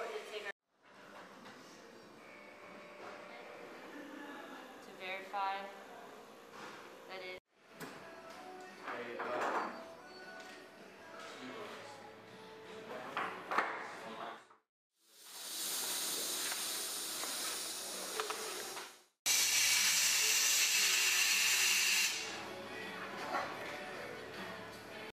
important to take our to verify